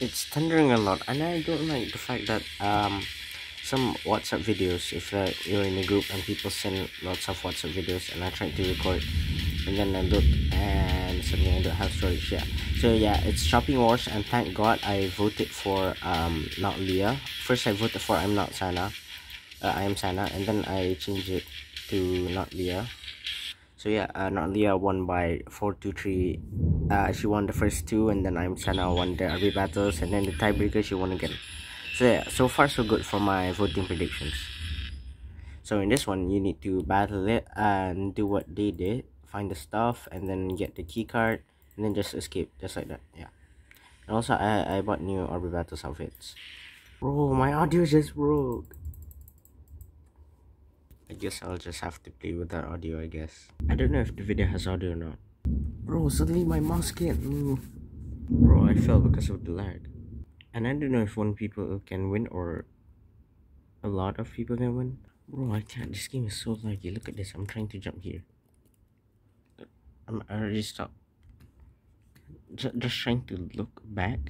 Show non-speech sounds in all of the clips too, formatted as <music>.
it's thundering a lot and I don't like the fact that um some WhatsApp videos if uh, you're in a group and people send lots of WhatsApp videos and I try to record and then I look and suddenly I don't have storage yeah so yeah it's shopping wars and thank god I voted for um not Leah. First I voted for I'm not Sana uh, I am Sana and then I changed it to not Leah so yeah uh, not Leah won by 4 to 3 uh, she won the first two and then I'm Sana won the RB battles and then the tiebreaker she won again. So yeah so far so good for my voting predictions. So in this one you need to battle it and do what they did find the stuff and then get the key card and then just escape just like that yeah. And also I, I bought new RB battles outfits. Bro my audio just broke I guess I'll just have to play with that audio I guess. I don't know if the video has audio or not. Bro suddenly my mouse can't move. Bro I fell because of the lag. And I don't know if one people can win or a lot of people can win. Bro I can't this game is so laggy. Look at this I'm trying to jump here. I'm I already stopped. Just, just trying to look back.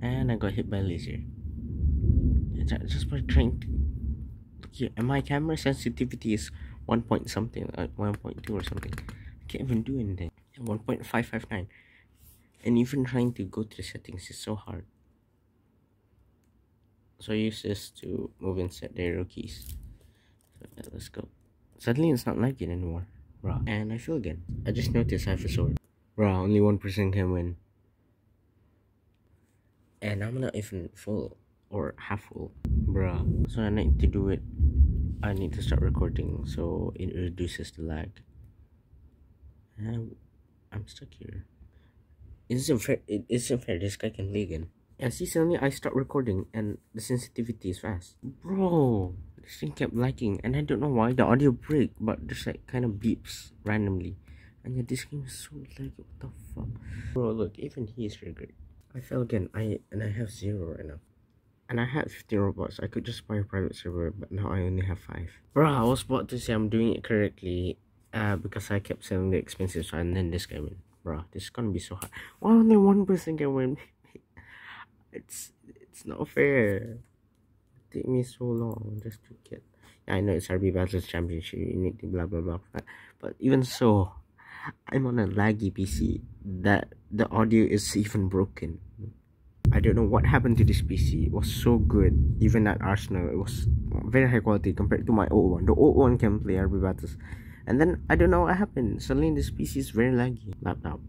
And I got hit by a laser. Just by trying to and my camera sensitivity is 1 point something uh, like 1.2 or something. I can't even do anything. 1.559 and even trying to go to the settings is so hard. So I use this to move and set the arrow keys. So yeah, let's go. Suddenly it's not like it anymore. Bruh. and I feel again. I just noticed I have a sword. Bruh, only one person can win. And I'm not even full or half full bruh. So i need to do it. I need to start recording so it reduces the lag. And i'm stuck here. It isn't fair it isn't fair this guy can play again yeah see suddenly i start recording and the sensitivity is fast. Bro this thing kept lagging and i don't know why. The audio break but just like kind of beeps randomly. And yeah this game is so laggy. What the fuck? Bro look even he is triggered i fell again. I and i have zero right now and I had 15 Robux. I could just buy a private server, but now I only have 5. Bro, I was about to say I'm doing it correctly uh, because I kept selling the expensive so and then this guy win. Bro, this is gonna be so hard. Why only one person can win? <laughs> it's it's not fair. It take me so long just to get. Yeah, I know it's RB Battles Championship. You need to blah blah blah. But, but even so, I'm on a laggy PC that the audio is even broken. I don't know what happened to this PC. It was so good. Even at Arsenal, it was very high quality compared to my old one. The old one can play RB battles. And then I don't know what happened. Suddenly this PC is very laggy. Laptop.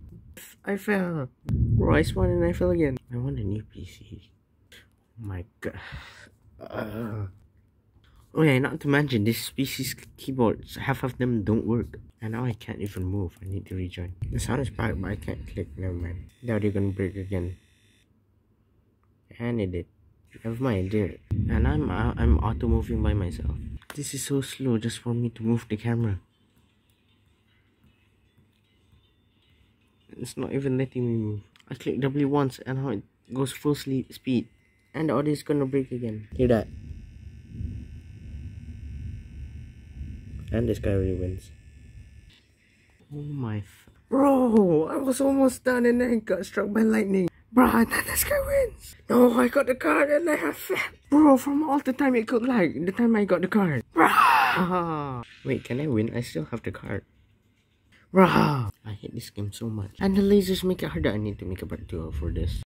I fell. Bro, I spawned and I fell again. I want a new PC. Oh my god. Uh. Oh yeah, not to mention this PC's keyboards, half of them don't work. And now I can't even move. I need to rejoin. The sound is back, but I can't click. Never mind. Now they're gonna break again and it. My idea and i'm i'm auto moving by myself. This is so slow just for me to move the camera. It's not even letting me move. I click w once and how it goes full sleep speed. And the audio is gonna break again. Hear that? And this guy really wins. Oh my bro i was almost done and then got struck by lightning Bro, and then this guy wins. No, I got the card and I have Bro, from all the time it could like the time I got the card. Bro. <laughs> Wait, can I win? I still have the card. Bro. I hate this game so much. And the lasers make it harder. I need to make a part 2 for this.